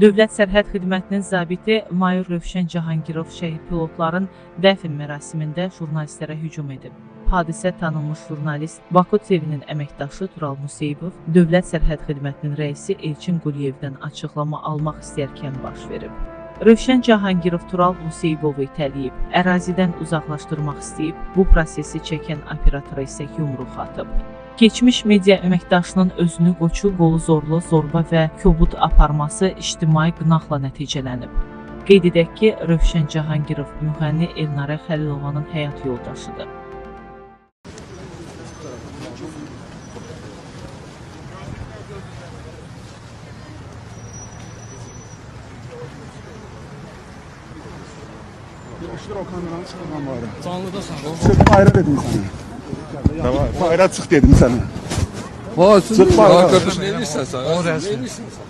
Dövlət Sərhəd Xidmətinin zabiti mayor Rövşən Cahangirov şəhid pilotların dəfn mərasimində jurnalistlərə hücum edib. Hadisə tanınmış jurnalist Baku TV-nin əməkdaşı Tural Museyibov Dövlət Sərhəd Xidmətinin rəisi Elçin Quliyevdən açıqlama almaq istəyərkən baş verib. Rövşən Cahangirov Tural Museyibovu itələyib, ərazidən uzaqlaşdırmaq istəyib, bu prosesi çəkən operatora isə yumruq atıb. Keçmiş media əməkdaşının özünü qoçu qolu zorlu, zorba və kobud aparması ictimai qınaqla nəticələnib. Qeyd edək ki, Rövşən Cahangirov müğənni Elnarə Xəlilovanın həyat yoldaşıdır. Yapıştır o kameranı çıkarmam bari. Canlıdasan. Çık bayra dedim sana. Tamam. Bayra çık dedim sana. Ha, siz Çık bak. qardaşım, nə edirsən sən? O rəsmi. Nə edirsən sən?